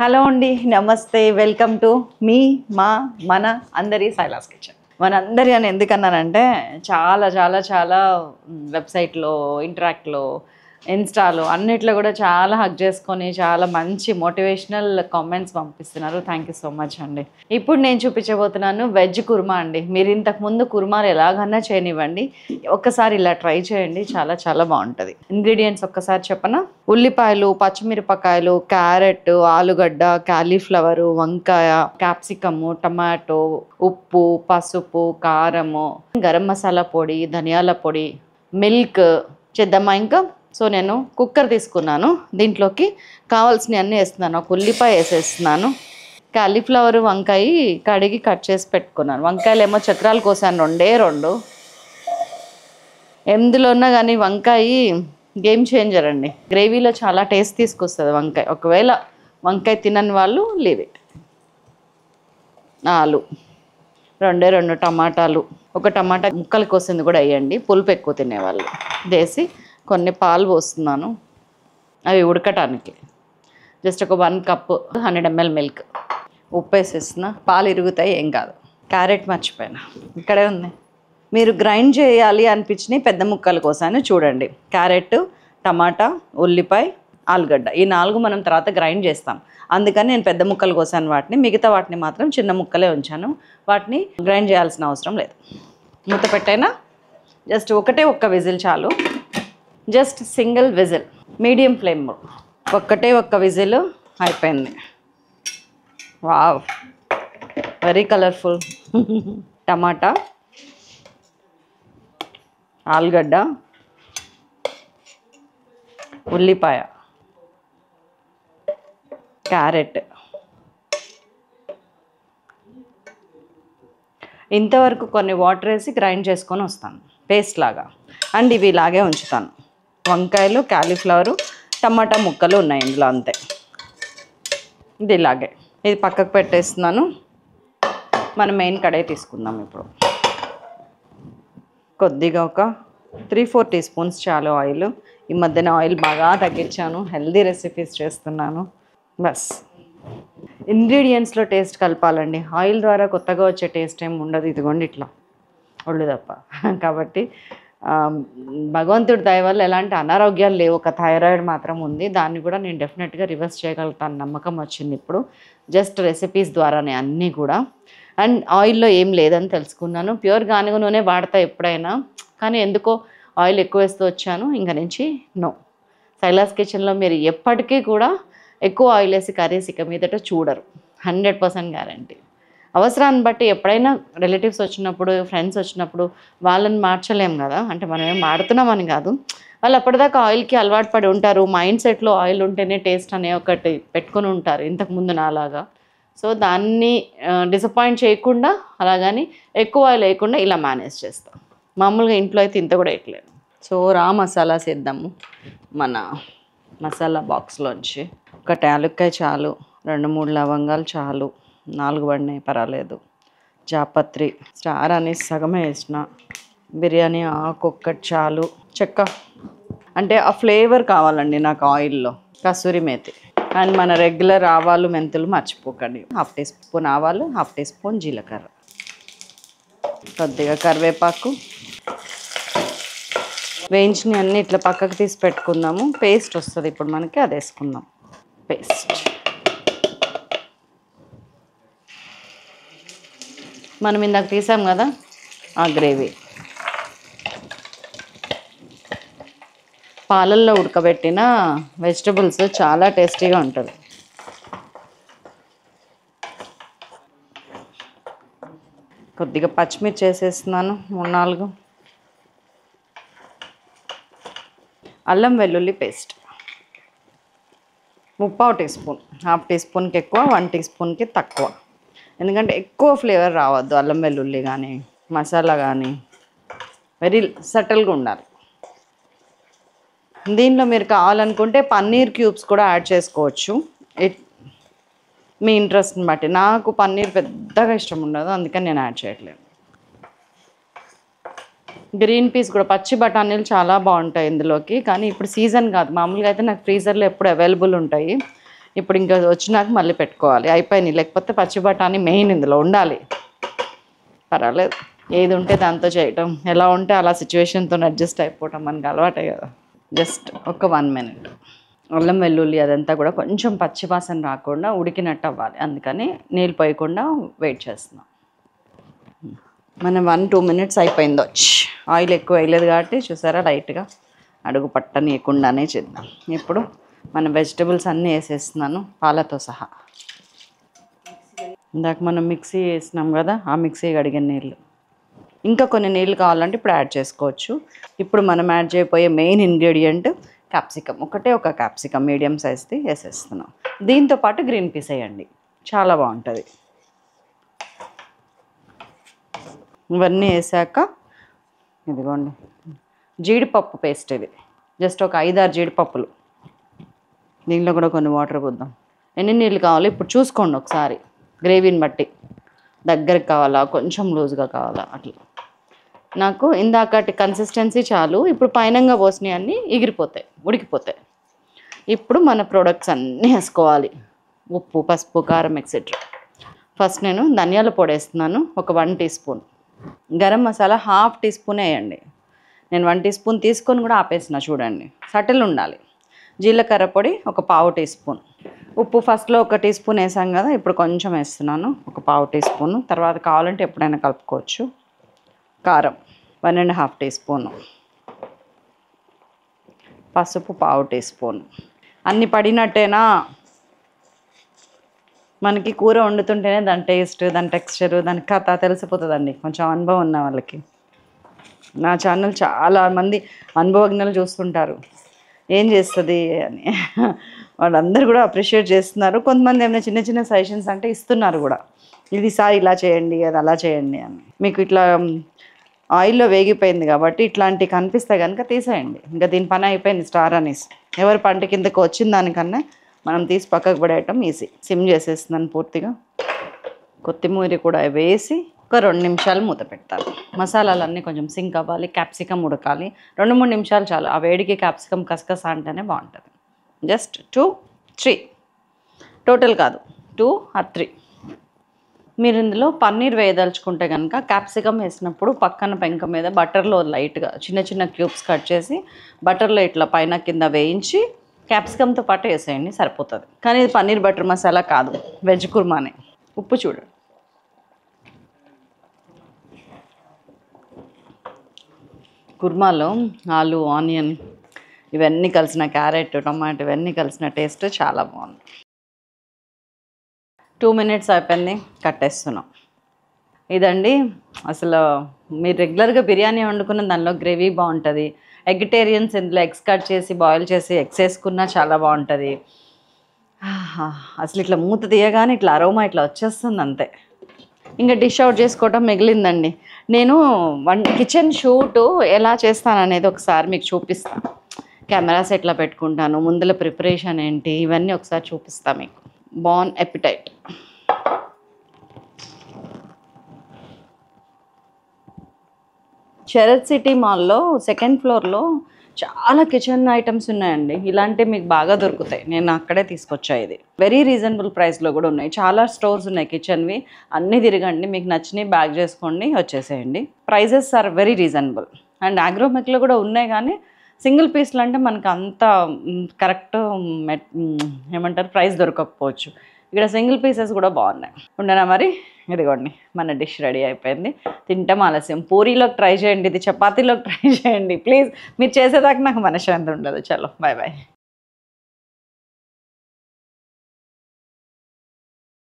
Hello అండి నమస్తే welcome to me మా మన అందరి సైలాస్ కిచెన్. మనందరి అని ఎందుకన్నానంటే చాలా చాలా చాలా వెబ్సైట్లో ఇంటరాక్ట్లో ఇన్స్టాలో అన్నిట్లో కూడా చాలా హక్ చేసుకొని చాలా మంచి మోటివేషనల్ కామెంట్స్ పంపిస్తున్నారు. థ్యాంక్ యూ సో మచ్ అండి. ఇప్పుడు నేను చూపించబోతున్నాను వెజ్ కుర్మా అండి. మీరు ఇంతకు ముందు కుర్మాలు ఎలాగన్నా చేయనివ్వండి. ఒక్కసారి ఇలా ట్రై చేయండి. చాలా చాలా బాగుంటుంది. ఇంగ్రీడియంట్స్ ఒక్కసారి చెప్పనా? ఉల్లిపాయలు పచ్చిమిరపకాయలు క్యారెట్ ఆలుగడ్డ క్యాలీఫ్లవరు వంకాయ క్యాప్సికము టమాటో ఉప్పు పసుపు కారము గరం మసాలా పొడి ధనియాల పొడి మిల్క్ చేద్దామా ఇంకా? సో నేను కుక్కర్ తీసుకున్నాను దీంట్లోకి. కావాల్సినవి అన్నీ వేస్తున్నాను. ఒక ఉల్లిపాయ వేసేస్తున్నాను. కాలీఫ్లవర్ వంకాయ కడిగి కట్ చేసి పెట్టుకున్నాను. వంకాయలు ఏమో చక్రాలు కోసాను. రెండే రెండు. ఎందులో ఉన్నా కానీ వంకాయ గేమ్ చేంజర్ అండి. గ్రేవీలో చాలా టేస్ట్ తీసుకొస్తుంది వంకాయ. ఒకవేళ వంకాయ తినని వాళ్ళు లీవ్ ఇట్. ఆలు రెండే రెండు టమాటాలు. ఒక టమాటా ముక్కలు కోసింది కూడా వేయండి. పులుపు ఎక్కువ తినేవాళ్ళు. వేసి కొన్ని పాలు పోస్తున్నాను. అవి ఉడకటానికి. జస్ట్ ఒక one cup hundred ML milk. ఉప్పు వేసేసిన పాలు ఇరుగుతాయి ఏం కాదు. క్యారెట్ మర్చిపోయినా. ఇక్కడే ఉంది. మీరు గ్రైండ్ చేయాలి అనిపించినవి పెద్ద ముక్కల కోసాను చూడండి. క్యారెట్ టమాటా ఉల్లిపాయ ఆలుగడ్డ. ఈ నాలుగు మనం తర్వాత గ్రైండ్ చేస్తాం. అందుకని నేను పెద్ద ముక్కలు కోసాను వాటిని. మిగతా వాటిని మాత్రం చిన్న ముక్కలే ఉంచాను. వాటిని గ్రైండ్ చేయాల్సిన అవసరం లేదు. మూత పెట్టైనా? జస్ట్ ఒకటే ఒక్క విజిల్ చాలు. Just single whistle medium flame. ఒక్కటే ఒక్క విజిల్ అయిపోయింది. వావ్. Very colourful. టమాటా ఆలుగడ్డ ఉల్లిపాయ క్యారెట్. ఇంతవరకు కొన్ని వాటర్ వేసి గ్రైండ్ చేసుకొని వస్తాను. పేస్ట్ లాగా. అండ్ ఇవి ఇలాగే ఉంచుతాను. వంకాయలు క్యాలీఫ్లవరు టమాటా ముక్కలు ఉన్నాయి ఇందులో అంతే. ఇది ఇలాగే. ఇది పక్కకు పెట్టేస్తున్నాను. మనం మెయిన్ కడాయి తీసుకుందాం ఇప్పుడు. కొద్దిగా ఒక త్రీ ఫోర్ టీ స్పూన్స్ చాలు ఆయిల్. ఈ మధ్యన ఆయిల్ బాగా తగ్గించాను. హెల్దీ రెసిపీస్ చేస్తున్నాను. బస్. ఇంగ్రీడియంట్స్లో టేస్ట్ కలపాలండి. ఆయిల్ ద్వారా కొత్తగా వచ్చే టేస్ట్ ఏమి ఉండదు. ఇదిగోండి ఇట్లా. ఒళ్ళు తప్ప. కాబట్టి భగవంతుడి దయ వల్ల ఎలాంటి అనారోగ్యాలు లేవు. ఒక థైరాయిడ్ మాత్రం ఉంది. దాన్ని కూడా నేను డెఫినెట్గా రివర్స్ చేయగలుగుతాను. నమ్మకం వచ్చింది ఇప్పుడు. జస్ట్ రెసిపీస్ ద్వారానే అన్నీ కూడా. అండ్ ఆయిల్లో ఏం లేదని తెలుసుకున్నాను. ప్యూర్ గానుగ నూనె వాడతా ఎప్పుడైనా. కానీ ఎందుకో ఆయిల్ ఎక్కువ వేస్తూ వచ్చాను. ఇంక నుంచి నో. సైలాస్ కిచెన్లో మీరు ఎప్పటికీ కూడా ఎక్కువ ఆయిల్ వేసి కర్రీస్ ఇక మీదట చూడరు. Hundred percent guarantee. అవసరాన్ని బట్టి ఎప్పుడైనా రిలేటివ్స్ వచ్చినప్పుడు ఫ్రెండ్స్ వచ్చినప్పుడు వాళ్ళని మార్చలేం కదా. అంటే మనం ఏం మారుతున్నామని కాదు. వాళ్ళు అప్పటిదాకా ఆయిల్కి అలవాటు పడి ఉంటారు. మైండ్ సెట్లో ఆయిల్ ఉంటేనే టేస్ట్ అనే ఒకటి పెట్టుకొని ఉంటారు ఇంతకుముందు నాలాగా. సో దాన్ని డిసప్పాయింట్ చేయకుండా అలాగని ఎక్కువ ఆయిల్ వేయకుండా ఇలా మేనేజ్ చేస్తాం. మామూలుగా ఇంట్లో అయితే ఇంత కూడా వేయట్లేదు. సో రా మసాలా చేద్దాము. మన మసాలా బాక్స్లోంచి. ఒక టాలుక్కాయ చాలు రెండు మూడు లవంగాలు చాలు. నాలుగు పడినాయి పర్వాలేదు. జాపత్రి స్టార్ అని సగమే వేసిన. బిర్యానీ ఆకు ఒక్కటి చాలు. చెక్క. అంటే ఆ ఫ్లేవర్ కావాలండి నాకు ఆయిల్లో. కసూరి మేతి. అండ్ మన రెగ్యులర్ ఆవాలు మెంతులు మర్చిపోకండి. హాఫ్ టీ స్పూన్ ఆవాలు హాఫ్ టీ స్పూన్ జీలకర్ర. కొద్దిగా కరివేపాకు. వేయించిన అన్ని ఇట్లా పక్కకు తీసి పెట్టుకుందాము. పేస్ట్ వస్తుంది ఇప్పుడు మనకి అది వేసుకుందాం. పేస్ట్. మనం ఇందాక తీసాం కదా ఆ గ్రేవీ. పాలల్లో ఉడకబెట్టిన వెజిటబుల్స్ చాలా టేస్టీగా ఉంటుంది. కొద్దిగా పచ్చిమిర్చి వేసేస్తున్నాను మూడు నాలుగు. అల్లం వెల్లుల్లి పేస్ట్. ముప్పావు టీ స్పూన్ హాఫ్ టీ స్పూన్కి ఎక్కువ వన్ టీ స్పూన్కి తక్కువ. ఎందుకంటే ఎక్కువ ఫ్లేవర్ రావద్దు అల్లం వెల్లుల్లి కానీ మసాలా కానీ వెరీ సటిల్గా ఉండాలి. దీనిలో మీరు కావాలనుకుంటే పన్నీర్ క్యూబ్స్ కూడా యాడ్ చేసుకోవచ్చు. ఇట్ మీ ఇంట్రెస్ట్ని బట్టి. నాకు పన్నీర్ పెద్దగా ఇష్టం ఉండదు అందుకని నేను యాడ్ చేయట్లేదు. గ్రీన్ పీస్ కూడా పచ్చి బఠానీలు చాలా బాగుంటాయి ఇందులోకి కానీ ఇప్పుడు సీజన్ కాదు. మామూలుగా అయితే నాకు ఫ్రీజర్లో ఎప్పుడు అవైలబుల్ ఉంటాయి. ఇప్పుడు ఇంకా వచ్చినాక మళ్ళీ పెట్టుకోవాలి. అయిపోయినాయి. లేకపోతే పచ్చి బఠానీ మెయిన్ ఇందులో ఉండాలి. పర్వాలేదు. ఏది ఉంటే దాంతో చేయటం. ఎలా ఉంటే అలా సిచ్యువేషన్తో అడ్జస్ట్ అయిపోవటం మనకు అలవాటే కదా. జస్ట్ ఒక వన్ మినిట్. అల్లం వెల్లుల్లి అదంతా కూడా కొంచెం పచ్చివాసన రాకుండా ఉడికినట్టు అవ్వాలి. అందుకని నీళ్ళు పోయకుండా వెయిట్ చేస్తున్నాం. మనం వన్ టూ మినిట్స్ అయిపోయింది. వచ్చి ఆయిల్ ఎక్కువ వేయలేదు కాబట్టి చూసారా లైట్గా అడుగు పట్టనీయకుండానే చేద్దాం. ఇప్పుడు మన వెజిటబుల్స్ అన్నీ వేసేస్తున్నాను పాలతో సహా. ఇందాక మనం మిక్సీ వేసినాం కదా ఆ మిక్సీ కడిగిన నీళ్ళు. ఇంకా కొన్ని నీళ్ళు కావాలంటే ఇప్పుడు యాడ్ చేసుకోవచ్చు. ఇప్పుడు మనం యాడ్ చేయబోయే మెయిన్ ఇంగ్రీడియంట్ క్యాప్సికమ్. ఒకటే ఒక క్యాప్సికమ్ మీడియం సైజ్ది వేసేస్తున్నాం. దీంతో పాటు గ్రీన్ పీస్ వేయండి. చాలా బాగుంటుంది. ఇవన్నీ వేసాక ఇదిగోండి జీడిపప్పు పేస్ట్ ఇది. జస్ట్ ఒక ఐదారు జీడిపప్పులు. దీంట్లో కూడా కొన్ని వాటర్ పోద్దాం. ఎన్ని నీళ్ళు కావాలో ఇప్పుడు చూసుకోండి ఒకసారి. గ్రేవీని బట్టి. దగ్గరికి కావాలా? కొంచెం లూజ్గా కావాలా? అట్లా. నాకు ఇందాకటి కన్సిస్టెన్సీ చాలు. ఇప్పుడు పైనంగా పోసినవి అన్నీ ఎగిరిపోతాయి ఉడికిపోతాయి. ఇప్పుడు మన ప్రోడక్ట్స్ అన్నీ వేసుకోవాలి. ఉప్పు పసుపు కారం ఎక్సెట్రా ఫస్ట్ నేను ధనియాల పొడి వేస్తున్నాను ఒక one teaspoon. Garam masala half teaspoon వేయండి. నేను వన్ టీ స్పూన్ తీసుకొని కూడా ఆపేసిన చూడండి. సటిల్ ఉండాలి. జీలకర్ర పొడి ఒక పావు టీ స్పూన్. ఉప్పు ఫస్ట్లో ఒక టీ స్పూన్ వేసాం కదా ఇప్పుడు కొంచెం వేస్తున్నాను. ఒక పావు టీ స్పూన్. తర్వాత కావాలంటే ఎప్పుడైనా కలుపుకోవచ్చు. కారం one and half teaspoon. పసుపు పావు టీ స్పూన్. అన్ని పడినట్టేనా? మనకి కూర వండుతుంటేనే దాని టేస్ట్ దాని టెక్స్చర్ దాని కథ తెలిసిపోతుందండి. కొంచెం అనుభవం ఉన్న వాళ్ళకి. నా ఛానల్ చాలా మంది అనుభవజ్ఞులు చూస్తుంటారు. ఏం చేస్తుంది అని. వాళ్ళందరూ కూడా అప్రిషియేట్ చేస్తున్నారు. కొంతమంది ఏమైనా చిన్న చిన్న సజెషన్స్ అంటే ఇస్తున్నారు కూడా. ఇది సార్ ఇలా చేయండి అది అలా చేయండి అని. మీకు ఇట్లా ఆయిల్లో వేగిపోయింది కాబట్టి ఇట్లాంటివి కనిపిస్తే కనుక తీసేయండి. ఇంకా దీని పని అయిపోయింది స్టార్ అనేసి. ఎవరి పంట కిందకి వచ్చిన దానికన్నా మనం తీసి పక్కకు పడేయటం ఈజీ. సిమ్ చేసేస్తున్నాను పూర్తిగా. కొత్తిమీర కూడా వేసి ఒక రెండు నిమిషాలు మూత పెట్టాలి. మసాలాలన్నీ కొంచెం సింక్ అవ్వాలి క్యాప్సికమ్ ఉడకాలి. రెండు మూడు నిమిషాలు చాలు. ఆ వేడికి క్యాప్సికమ్ కసకస అంటేనే బాగుంటుంది. Just two three. టోటల్ కాదు. Two or three. మీరు ఇందులో పన్నీర్ వేయదలుచుకుంటే కనుక క్యాప్సికమ్ వేసినప్పుడు పక్కన పెంక మీద బటర్లో లైట్గా చిన్న చిన్న క్యూబ్స్ కట్ చేసి బటర్లో ఇట్లా పైన కింద వేయించి క్యాప్సికమ్తో పాటు వేసేయండి సరిపోతుంది. కానీ ఇది పన్నీర్ బటర్ మసాలా కాదు. వెజ్ కుర్మానే. ఉప్పు చూడండి కుర్మాలో ఆలు ఆనియన్ ఇవన్నీ కలిసిన క్యారెట్ టొమాటో ఇవన్నీ కలిసిన టేస్ట్ చాలా బాగుంది. టూ మినిట్స్ అయిపోయింది కట్టేస్తున్నాం. ఇదండి అసలు మీరు రెగ్యులర్గా బిర్యానీ వండుకున్న దానిలో గ్రేవీ బాగుంటుంది. ఎగిటేరియన్స్ ఇందులో ఎగ్స్ కట్ చేసి బాయిల్ చేసి ఎగ్స్ వేసుకున్నా చాలా బాగుంటుంది. అసలు ఇట్లా మూత తీయగానే ఇట్లా అరోమా ఇట్లా వచ్చేస్తుంది అంతే. ఇంకా డిష్ అవుట్ చేసుకోవటం మిగిలిందండి. నేను వన్ కిచెన్ షూటు ఎలా చేస్తాను అనేది ఒకసారి మీకు చూపిస్తాను కెమెరాస్ ఎట్లా పెట్టుకుంటాను ముందుల ప్రిపరేషన్ ఏంటి ఇవన్నీ ఒకసారి చూపిస్తాను మీకు. Bon appetit. చరత్ సిటీ మాల్లో సెకండ్ ఫ్లోర్లో చాలా కిచెన్ ఐటమ్స్ ఉన్నాయండి. ఇలాంటివి మీకు బాగా దొరుకుతాయి. నేను అక్కడే తీసుకొచ్చా ఇది. వెరీ రీజనబుల్ ప్రైస్లో కూడా ఉన్నాయి. చాలా స్టోర్స్ ఉన్నాయి కిచెన్వి అన్నీ తిరగండి. మీకు నచ్చినవి బ్యాగ్ చేసుకోండి వచ్చేసేయండి. Prices are very reasonable and ఆగ్రోమెక్లో కూడా ఉన్నాయి కానీ సింగిల్ పీస్లు అంటే మనకు అంత కరెక్ట్ ఏమంటారు? ప్రైస్ దొరకకపోవచ్చు. ఇక్కడ సింగిల్ పీసెస్ కూడా బాగున్నాయి. ఉండనా మరి? ఇదిగోండి మన డిష్ రెడీ అయిపోయింది. తింటాం ఆలస్యం. పూరీలోకి ట్రై చేయండి ఇది చపాతీలోకి ట్రై చేయండి. ప్లీజ్ మీరు చేసేదాకా నాకు మనశ్శాంతి ఉండదు. చలో బాయ్ బాయ్